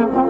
Mm-hmm.